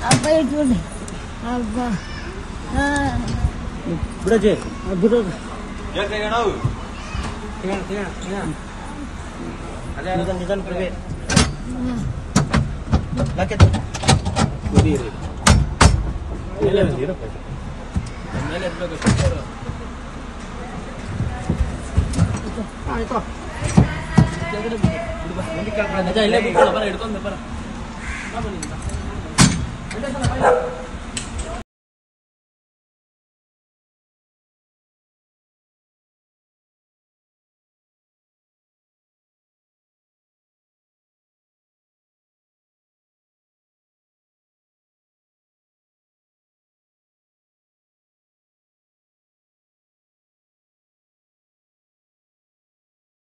apa itu apa bro je bro ya saya tahu tinggal tinggal tinggal ada ada kita berbeda laki tu berdiri Ele é mentira, pai. Ele é mentira. ಆಯ್ತು ನಂಬಿಕೆ ಅಜ್ಜ ಇಲ್ಲೇ ಬಿಟ್ಟು ಬರ ಹಿಡ್ಕೊಂಡು ಬರ 那么你们，人家上面还有。